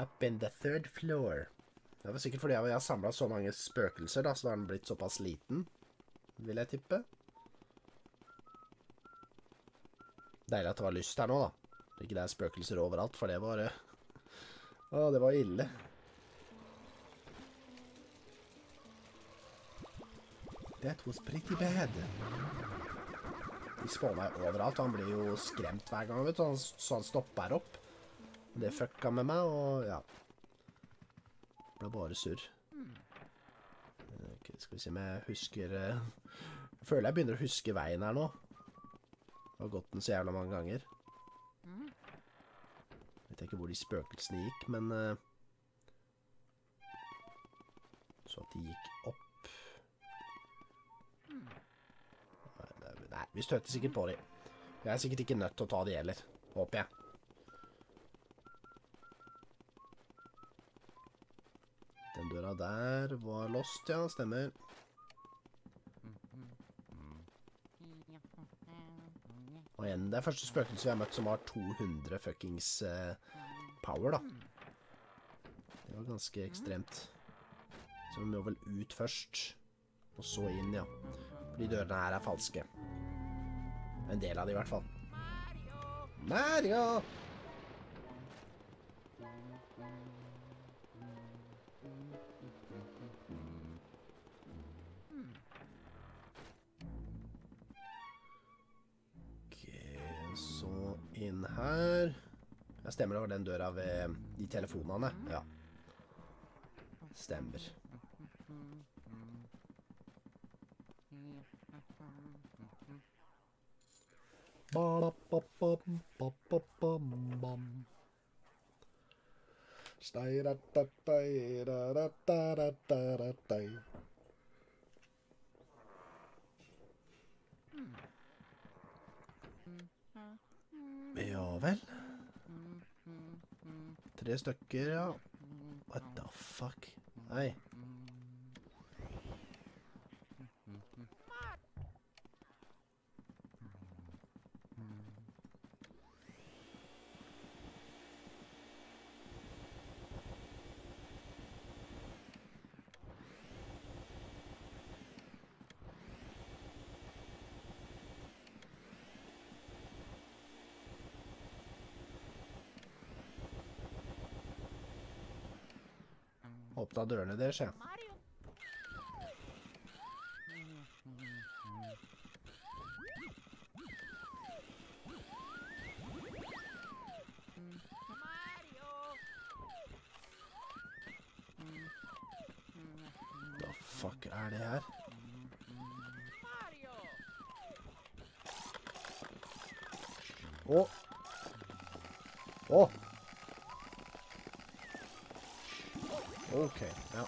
Up in the third floor. Det var sikkert fordi jeg har samla så mange spøkelser, da, så da har den blitt såpass liten. Vil jeg tippe. Deilig at det var lyst her nå, da. Ikke det er spøkelser overalt, for det var eh, Å, det var ille. That was pretty bad. De spåna jo overalt, han blir jo skremt hver gang, vet du. Så han stopper opp. Det fucka med meg, og ja. Ble bare surr. Okay, skal vi se om jeg husker eh, Jeg føler jeg begynner å huske veien her nå. Jeg har gått den så jævla mange ganger. Jeg Vet ikke hvor de spøkelsene gikk, men eh, Så at de gikk opp Nei, vi støter sikkert på dem. Jeg er sikkert ikke nødt til å ta de heller. Håper jeg. Den døra der var lost, ja. Stemmer. Og igjen, det er første spøkelse vi har møtt som har 200 fuckings uh, power, da. Det var ganske ekstremt. Så vi må vel ut først, og så inn, ja. Fordi dørene her er falske. En del av dem i hvert fall. Mario! Inn her. Jeg stemmer over den døra ved de telefonene. Ja. Stemmer. Ba-da-ba-bam-ba-ba-bam-bam. Stei-da-da-dei-da-da-da-da-da-dei. Ja vel. Tre stykker, ja. What the fuck? Nei. Åpna dørene deres, jeg. The fuck er det her? Å! Å! OK. Ja.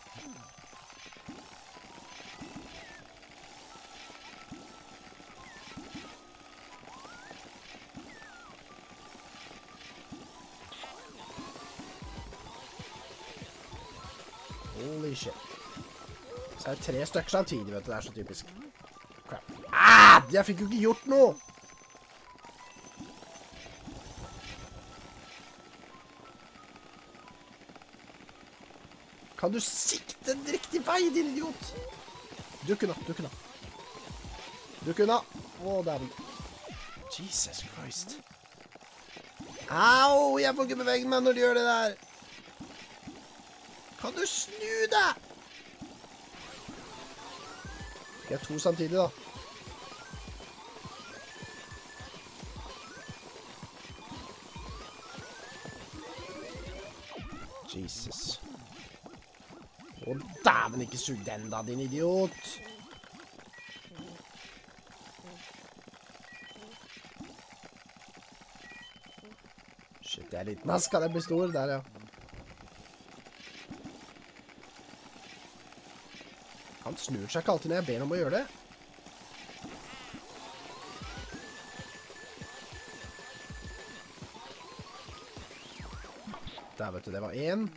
Holy shit. Så er det tre stykker samtidig, vet du. Det er så typisk. Crap. Ah! Jeg fikk jo ikke gjort noe! Kan du sikte den riktig vei, din idiot? Dukk unna, dukk unna. Dukk unna. Å, dæven. Jesus Christ. Au! Jeg får ikke bevege meg når du gjør det der. Kan du snu deg? Jeg jeg to samtidig, da? Jesus. Å, dæven, ikke sug den da, din idiot. Shit, jeg er liten, Da skal jeg bli stor? Der, ja. Han snur seg ikke alltid når jeg ber om å gjøre det. Der, vet du. Det var én.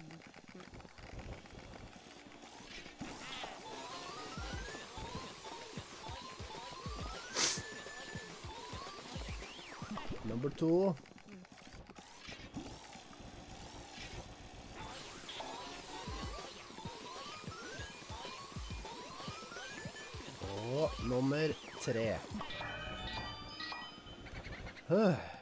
to. Og nummer tre. Høh.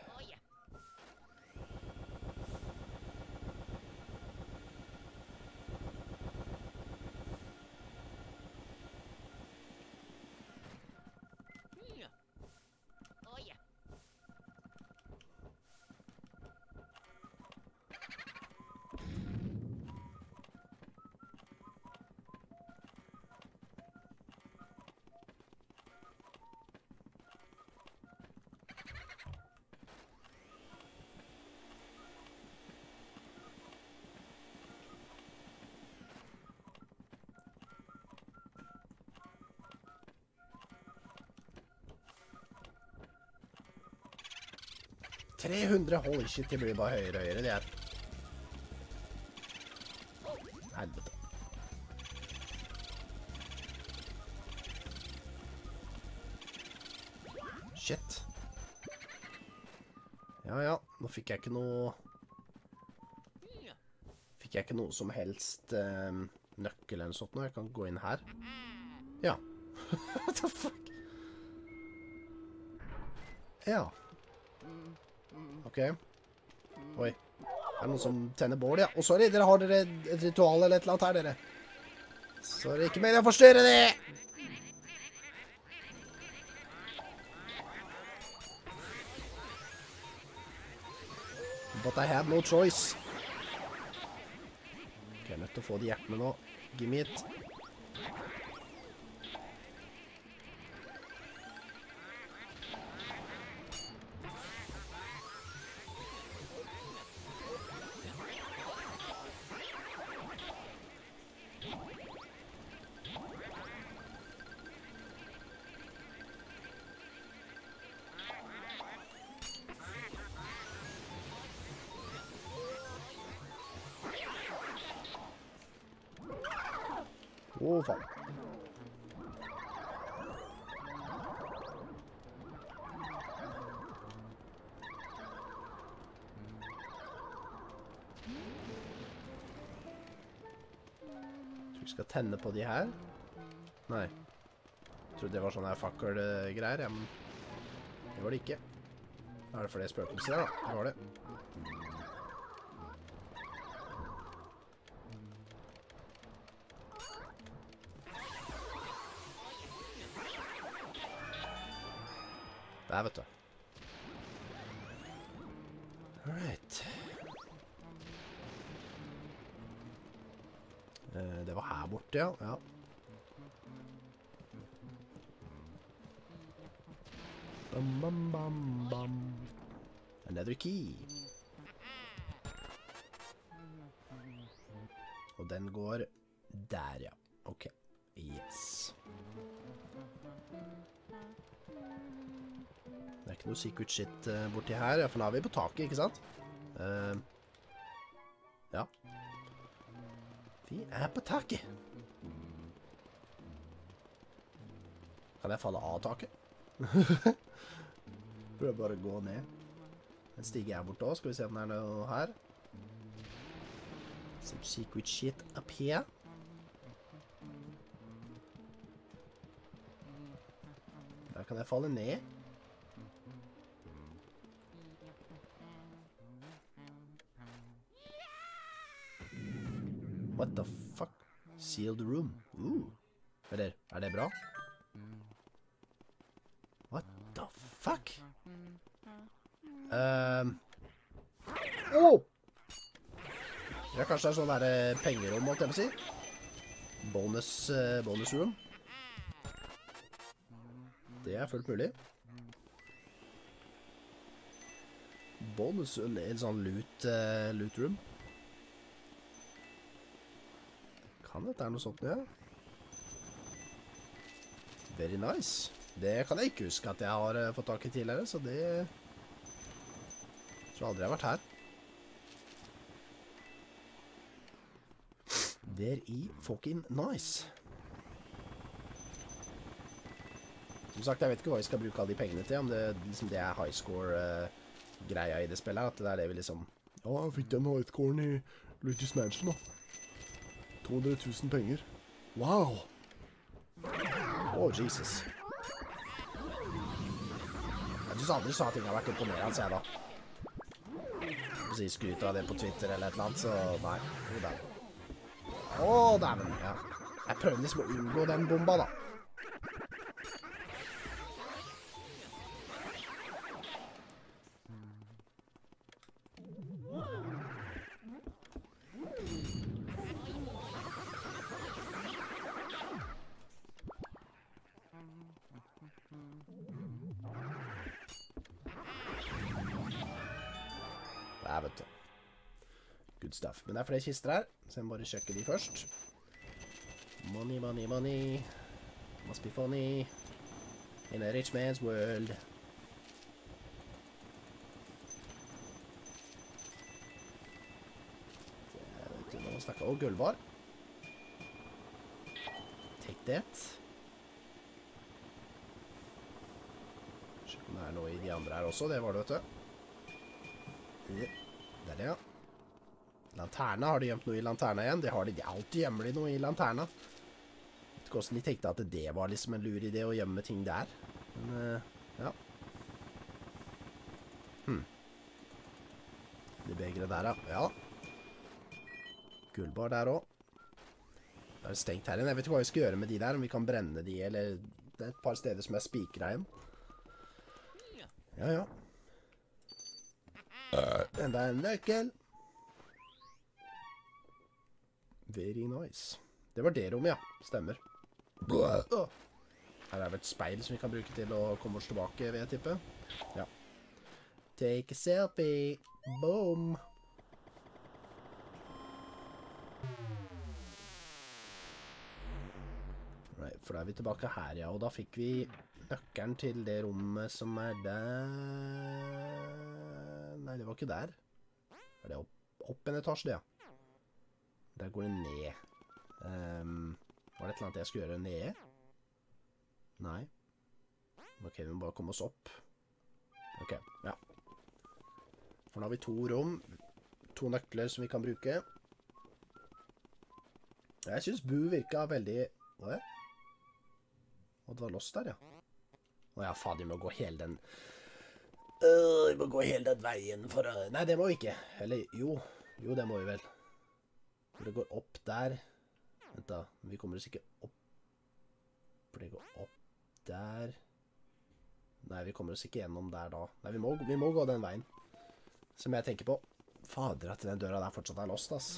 300 holy shit, de blir bare høyere og høyere, de her. Helvete. Shit. Ja, ja. Nå fikk jeg ikke noe... Fikk jeg ikke noe som helst ehm, nøkkel eller noe sånt nå. Jeg kan gå inn her. Ja. What the fuck? Ja. Ja. Ok. Oi. Det Er noen som tenner bål, ja? Å, sorry, dere har dere et ritual eller et eller annet her, dere. Sorry, ikke mer jeg forstyrrer det! But I have no choice. Ok, jeg er nødt til å få de hjertene nå. Gimme it. Faen. Tror vi skal tenne på de her. Nei. Jeg trodde det var sånne fakkelgreier, ja, men det var det ikke. Da er det flere spøkelser her, da. Det var det. Der, vet du. Alright. Eh, det var her borte, ja. ja. Bam, bam, bam, bam. Another key. Og den går der, ja. Ok. Ikke noe secret shit eh, borti her, for nå er vi på taket, ikke sant? Uh, ja. Vi er på taket. Kan jeg falle av taket? Prøv bare å gå ned. En stige er borte også. Skal vi se om det er noe her. Some secret shit up here. Der kan jeg falle ned. What the fuck? Sealed room. Ooh. Eller, er det bra? What the fuck? Um. Oh! Ja, kanskje det er sånn der eh, pengerom, måtte jeg på si. Bonus, uh, bonus room. Det er fullt mulig. Bonus, en sånn loot, eh, loot room. Kan dette er noe sånt, ja? Very nice. Det kan jeg ikke huske at jeg har eh, fått tak i tidligere, så det... Tror aldri jeg har vært her. Very fucking nice. Som sagt, jeg vet ikke hva vi skal bruke alle de pengene til, om det, liksom, det er high score-greia i det spillet, at det er det vi liksom... Ja, jeg fikk den high scoren i Luigi's Mansion da. 200 000 penger. Wow! Oh, Jesus. Jeg syns aldri sånne ting har vært imponerende, jeg, da. Hvis jeg skryter av det på Twitter eller et eller annet, så nei. Jo, dæven. Å. Ja. Jeg prøver liksom å unngå den bomba, da. Er flere kister her, så jeg må bare sjekke de først. Money, money, money. Must be funny. In a rich man's world. Nå snakker Å, gullvar. Take that. Sjekk om det er noe i de andre her også. Det var det, vet du. Der, ja. Lanterna, har de gjemt noe i lanterna igjen? Det har de. De alltid gjemmer de noe i lanterna. Vet ikke hvordan de tenkte at det var liksom en lur idé å gjemme ting der. Men, eh, ja. Hm. Det begeret der, ja. Ja. Gullbar der også. Det er stengt her igjen. Jeg vet ikke hva vi skal gjøre med de der, om vi kan brenne de, eller det er et par steder som er spikra igjen. Ja, ja. Enda en nøkkel. Very nice. Det var det rommet, ja. Stemmer. Her er vel et speil som vi kan bruke til å komme oss tilbake, vil jeg tippe. Ja. Take a selfie. Boom. Right, for da er vi tilbake her, ja. Og da fikk vi nøkkelen til det rommet som er der Nei, det var ikke der. Er det opp, opp en etasje, det, ja? Der går det ned. Um, var det et eller annet jeg skulle gjøre nede? Nei. Ok, vi må bare komme oss opp. Ok, ja. For nå har vi to rom. To nøkler som vi kan bruke. Jeg synes Bu virka veldig Hva er det? Og det var lost der, ja. Å ja, faen, vi må gå hele den Øh, Vi må gå hele den veien for å Nei, det må vi ikke. Eller jo. Jo, det må vi vel. For det går opp der. Vent, da. Vi kommer oss ikke opp For det går opp der. Nei, vi kommer oss ikke gjennom der da. Nei, vi må, vi må gå den veien. Som jeg tenker på. Fader, at den døra der fortsatt er lost, ass.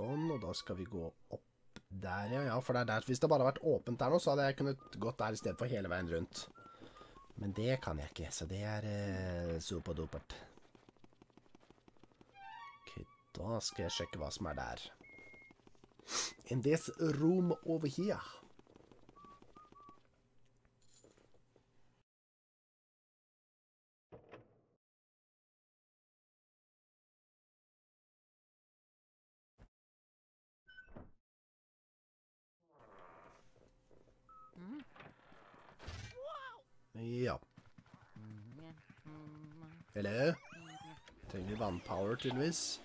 Sånn, og da skal vi gå opp der, ja. Ja, for det er der. Hvis det bare hadde vært åpent der nå, så hadde jeg kunnet gått der i stedet for hele veien rundt. Men det kan jeg ikke, så det er eh, superdupert. Ok, da skal jeg sjekke hva som er der. In this room over here. Ja. Eller Trenger vannpower, tydeligvis.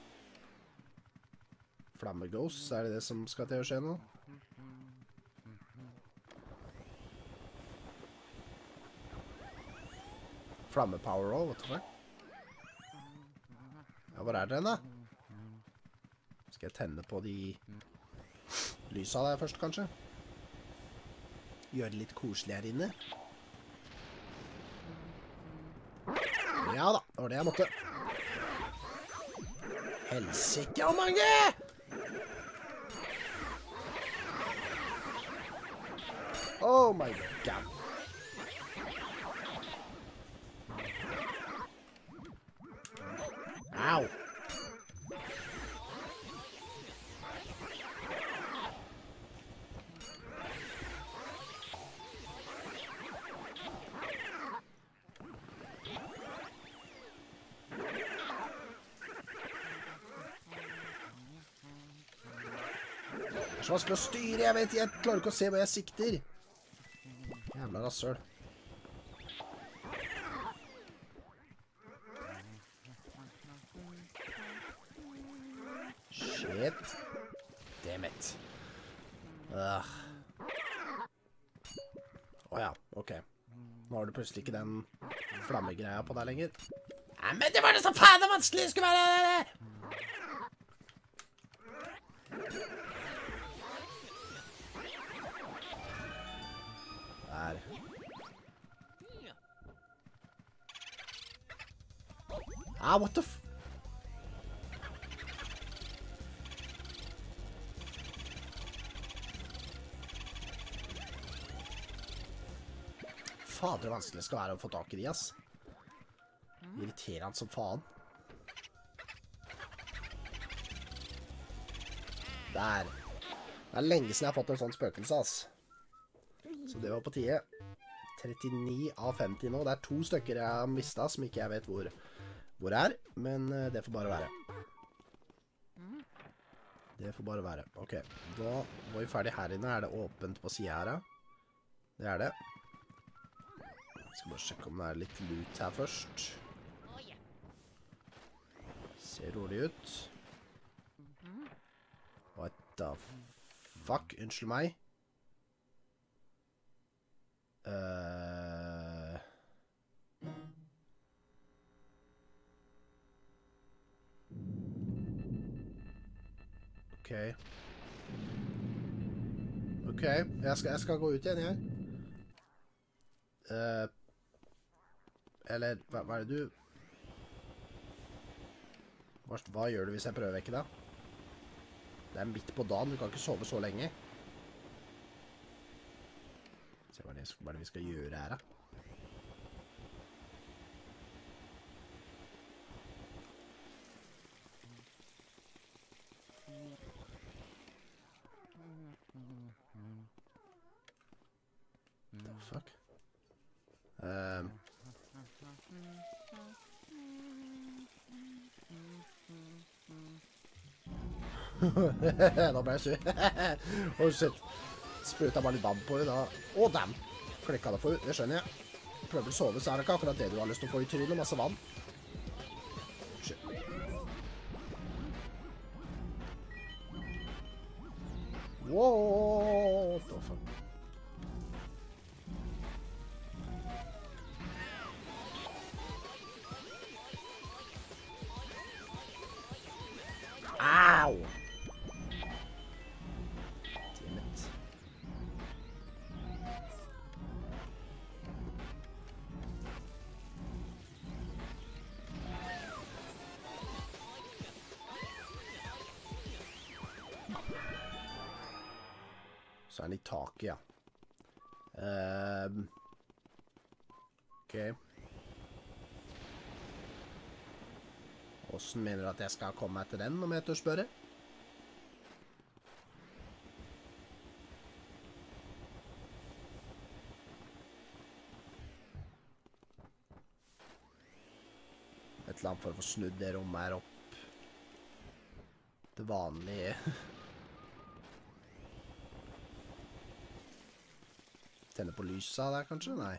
Flammeghost, er det det som skal til å skje nå? Flammepower òg, what the fuck? Ja, hvor er den, da? Skal jeg tenne på de lysa der først, kanskje? Gjøre det litt koselig her inne? Ja da, det var det jeg måtte. Helsike, hvor mange! Oh my god. Er så vanskelig å styre. Jeg vet, jeg klarer ikke å se hvor jeg sikter. Jævla rasshøl. Shit. Damn it. Ja, OK. Nå har du plutselig ikke den flammegreia på deg lenger. Nei, men det var det så faen vanskelig det skulle være! Der. Ah, what the f... Fader, så vanskelig det skal være å få tak i de, ass. Irriterende som faen. Der. Det er lenge siden jeg har fått en sånn spøkelse, ass. Så det var på tide. 39 av 50 nå. Det er to stykker jeg har mista som ikke jeg vet hvor, hvor er. Men eh, det får bare være. Det får bare være. OK. Da var vi ferdig her inne. Er det åpent på sida her, ja? Det er det. Jeg skal bare sjekke om det er litt lut her først. Ser rolig ut. What the fuck? Unnskyld meg. Eh OK. OK, jeg skal, jeg skal gå ut igjen, jeg. Uh, eller hva, hva er det du hva, hva gjør du hvis jeg prøver å vekke deg? Det er midt på dagen, du kan ikke sove så lenge. Se hva er det, vi skal gjøre her, da? Fuck? Um. da ble jeg sur. oh shit. Spruta bare litt vann på henne da. Å, damn! Klikka det for det skjønner jeg. Prøver å sove, så er det ikke akkurat det du har lyst til å få i trynet. Masse vann. Så er den i taket, ja. Um, OK. Åssen mener du at jeg skal komme meg til den, om jeg tør spørre? Et eller annet for å få snudd det rommet her opp det vanlige Tenne på lysa der, kanskje? Nei.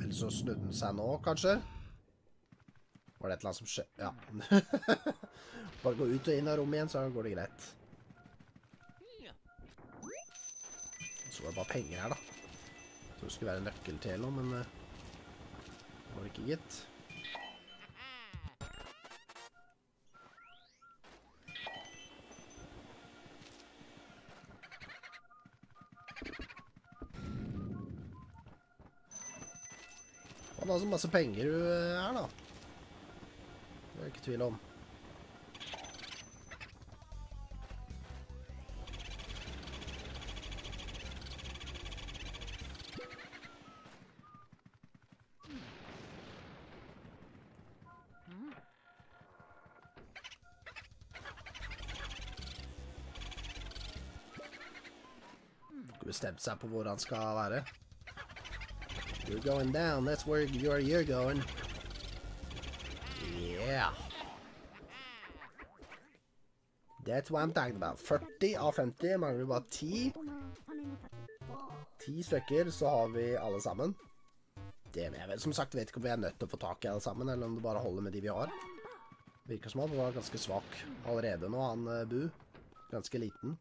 Eller så snudde den seg nå, kanskje? Var det et eller annet som skjedde? Ja. Bare gå ut og inn av rommet igjen, så går det greit. Så var det bare penger her, da. Jeg tror det skulle være en nøkkel til noe, men... eh, Det var ikke, gitt. Har så masse penger du eh, er, da. Det er ikke tvil om. Bestemt seg på hvor han skal være. You're going down. That's where you're you're going. Yeah. That's what I'm talking about. 40 av 50. Mangler bare 10. 10 stykker, så har vi alle sammen. Det, jeg vet, som sagt vet ikke om vi er nødt til å få tak i alle sammen, eller om det bare holder med de vi har. Virker som han var ganske svak allerede nå, han eh, Bu. Ganske liten.